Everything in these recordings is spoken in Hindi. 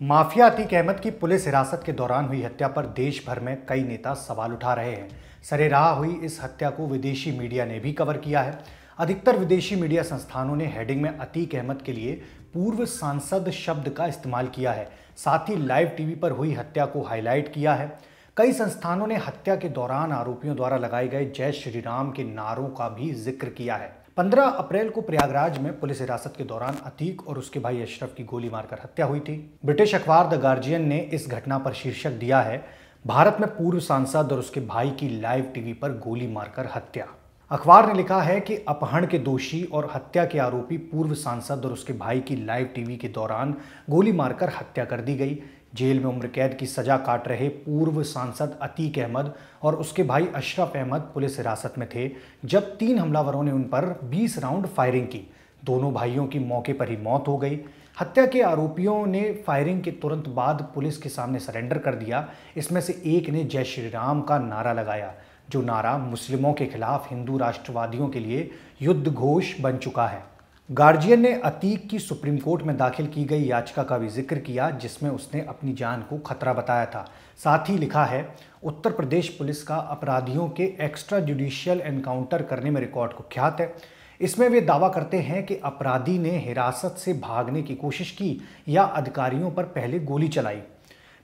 माफिया अतीक अहमद की पुलिस हिरासत के दौरान हुई हत्या पर देश भर में कई नेता सवाल उठा रहे हैं। सरेराह हुई इस हत्या को विदेशी मीडिया ने भी कवर किया है। अधिकतर विदेशी मीडिया संस्थानों ने हेडिंग में अतीक अहमद के लिए पूर्व सांसद शब्द का इस्तेमाल किया है। साथ ही लाइव टीवी पर हुई हत्या को हाईलाइट किया है। कई संस्थानों ने हत्या के दौरान आरोपियों द्वारा लगाए गए जय श्री राम के नारों का भी ज़िक्र किया है। 15 अप्रैल को प्रयागराज में पुलिस हिरासत के दौरान अतीक और उसके भाई अशरफ की गोली मारकर हत्या हुई थी। ब्रिटिश अखबार द गार्जियन ने इस घटना पर शीर्षक दिया है, भारत में पूर्व सांसद और उसके भाई की लाइव टीवी पर गोली मारकर हत्या। अखबार ने लिखा है कि अपहरण के दोषी और हत्या के आरोपी पूर्व सांसद और उसके भाई की लाइव टीवी के दौरान गोली मारकर हत्या कर दी गई। जेल में उम्र कैद की सजा काट रहे पूर्व सांसद अतीक अहमद और उसके भाई अशरफ अहमद पुलिस हिरासत में थे, जब तीन हमलावरों ने उन पर 20 राउंड फायरिंग की। दोनों भाइयों की मौके पर ही मौत हो गई। हत्या के आरोपियों ने फायरिंग के तुरंत बाद पुलिस के सामने सरेंडर कर दिया। इसमें से एक ने जय श्री राम का नारा लगाया, जो नारा मुस्लिमों के खिलाफ हिंदू राष्ट्रवादियों के लिए युद्ध घोष बन चुका है। गार्जियन ने अतीक की सुप्रीम कोर्ट में दाखिल की गई याचिका का भी ज़िक्र किया, जिसमें उसने अपनी जान को खतरा बताया था। साथ ही लिखा है, उत्तर प्रदेश पुलिस का अपराधियों के एक्स्ट्रा जुडिशियल एनकाउंटर करने में रिकॉर्ड कुख्यात है। इसमें वे दावा करते हैं कि अपराधी ने हिरासत से भागने की कोशिश की या अधिकारियों पर पहले गोली चलाई।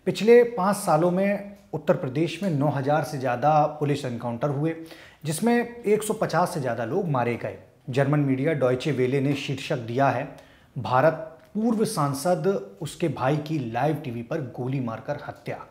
पिछले पाँच सालों में उत्तर प्रदेश में 9000 से ज़्यादा पुलिस एनकाउंटर हुए, जिसमें 150 से ज़्यादा लोग मारे गए। जर्मन मीडिया डॉयचे वेले ने शीर्षक दिया है, भारत पूर्व सांसद, उसके भाई की लाइव टीवी पर गोली मारकर हत्या।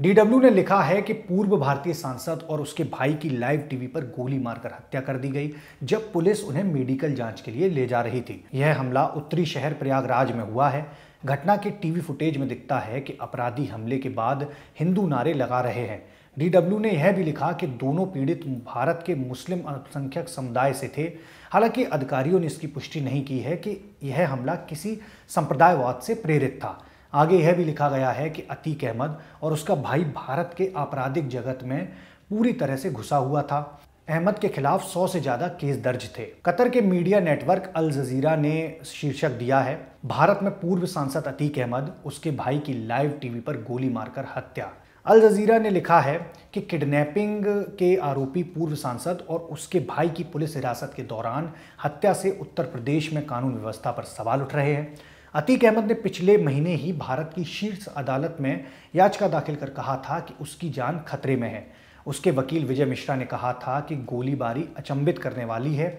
डीडब्ल्यू ने लिखा है कि पूर्व भारतीय सांसद और उसके भाई की लाइव टीवी पर गोली मारकर हत्या कर दी गई, जब पुलिस उन्हें मेडिकल जाँच के लिए ले जा रही थी। यह हमला उत्तरी शहर प्रयागराज में हुआ है। घटना के टीवी फुटेज में दिखता है कि अपराधी हमले के बाद हिंदू नारे लगा रहे हैं। डीडब्ल्यू ने यह भी लिखा कि दोनों पीड़ित भारत के मुस्लिम अल्पसंख्यक समुदाय से थे। हालाँकि अधिकारियों ने इसकी पुष्टि नहीं की है कि यह हमला किसी संप्रदायवाद से प्रेरित था। आगे यह भी लिखा गया है कि अतीक अहमद और उसका भाई भारत के आपराधिक जगत में पूरी तरह से घुसा हुआ था। अहमद के खिलाफ सौ से ज़्यादा केस दर्ज थे। कतर के मीडिया नेटवर्क अल जजीरा ने शीर्षक दिया है, भारत में पूर्व सांसद अतीक अहमद, उसके भाई की लाइव टीवी पर गोली मारकर हत्या। अल जजीरा ने लिखा है कि किडनैपिंग के आरोपी पूर्व सांसद और उसके भाई की पुलिस हिरासत के दौरान हत्या से उत्तर प्रदेश में कानून व्यवस्था पर सवाल उठ रहे हैं। अतीक अहमद ने पिछले महीने ही भारत की शीर्ष अदालत में याचिका दाखिल कर कहा था कि उसकी जान खतरे में है। उसके वकील विजय मिश्रा ने कहा था कि गोलीबारी अचंभित करने वाली है।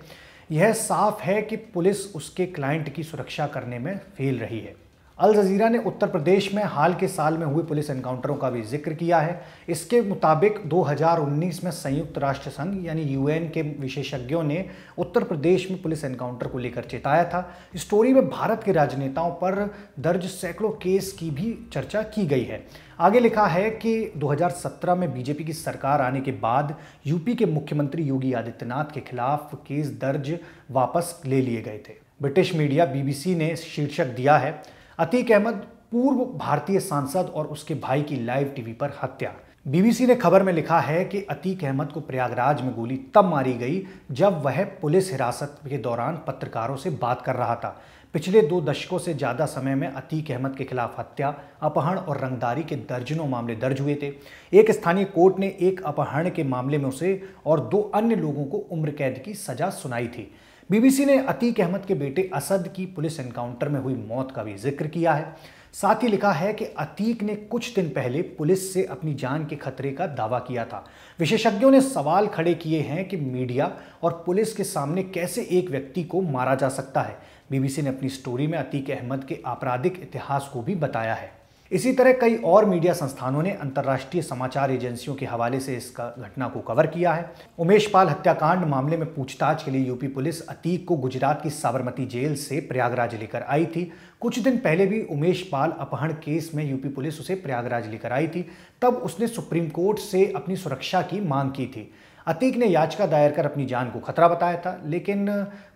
यह साफ़ है कि पुलिस उसके क्लाइंट की सुरक्षा करने में फेल रही है। अल जजीरा ने उत्तर प्रदेश में हाल के साल में हुए पुलिस एनकाउंटरों का भी ज़िक्र किया है। इसके मुताबिक 2019 में संयुक्त राष्ट्र संघ यानी यूएन के विशेषज्ञों ने उत्तर प्रदेश में पुलिस एनकाउंटर को लेकर चेताया था। स्टोरी में भारत के राजनेताओं पर दर्ज सैकड़ों केस की भी चर्चा की गई है। आगे लिखा है कि 2017 में बीजेपी की सरकार आने के बाद यूपी के मुख्यमंत्री योगी आदित्यनाथ के खिलाफ केस दर्ज वापस ले लिए गए थे। ब्रिटिश मीडिया बीबीसी ने शीर्षक दिया है अतीक अहमद, पूर्व भारतीय सांसद और उसके भाई की लाइव टीवी पर हत्या। बीबीसी ने खबर में लिखा है कि अतीक अहमद को प्रयागराज में गोली तब मारी गई जब वह पुलिस हिरासत के दौरान पत्रकारों से बात कर रहा था। पिछले दो दशकों से ज़्यादा समय में अतीक अहमद के खिलाफ हत्या, अपहरण और रंगदारी के दर्जनों मामले दर्ज हुए थे। एक स्थानीय कोर्ट ने एक अपहरण के मामले में उसे और दो अन्य लोगों को उम्र कैद की सजा सुनाई थी। बीबीसी ने अतीक अहमद के बेटे असद की पुलिस एनकाउंटर में हुई मौत का भी ज़िक्र किया है। साथ ही लिखा है कि अतीक ने कुछ दिन पहले पुलिस से अपनी जान के खतरे का दावा किया था। विशेषज्ञों ने सवाल खड़े किए हैं कि मीडिया और पुलिस के सामने कैसे एक व्यक्ति को मारा जा सकता है। बीबीसी ने अपनी स्टोरी में अतीक अहमद के आपराधिक इतिहास को भी बताया है। इसी तरह कई और मीडिया संस्थानों ने अंतर्राष्ट्रीय समाचार एजेंसियों के हवाले से इस घटना को कवर किया है। उमेश पाल हत्याकांड मामले में पूछताछ के लिए यूपी पुलिस अतीक को गुजरात की साबरमती जेल से प्रयागराज लेकर आई थी। कुछ दिन पहले भी उमेश पाल अपहरण केस में यूपी पुलिस उसे प्रयागराज लेकर आई थी। तब उसने सुप्रीम कोर्ट से अपनी सुरक्षा की मांग की थी। अतीक ने याचिका दायर कर अपनी जान को खतरा बताया था, लेकिन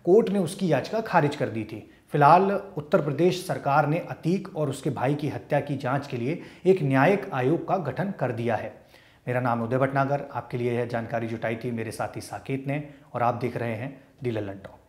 कोर्ट ने उसकी याचिका खारिज कर दी थी। फ़िलहाल उत्तर प्रदेश सरकार ने अतीक और उसके भाई की हत्या की जाँच के लिए एक न्यायिक आयोग का गठन कर दिया है। मेरा नाम उदय भटनागर, आपके लिए यह जानकारी जुटाई थी मेरे साथी साकेत ने और आप देख रहे हैं दी लल्लन टॉक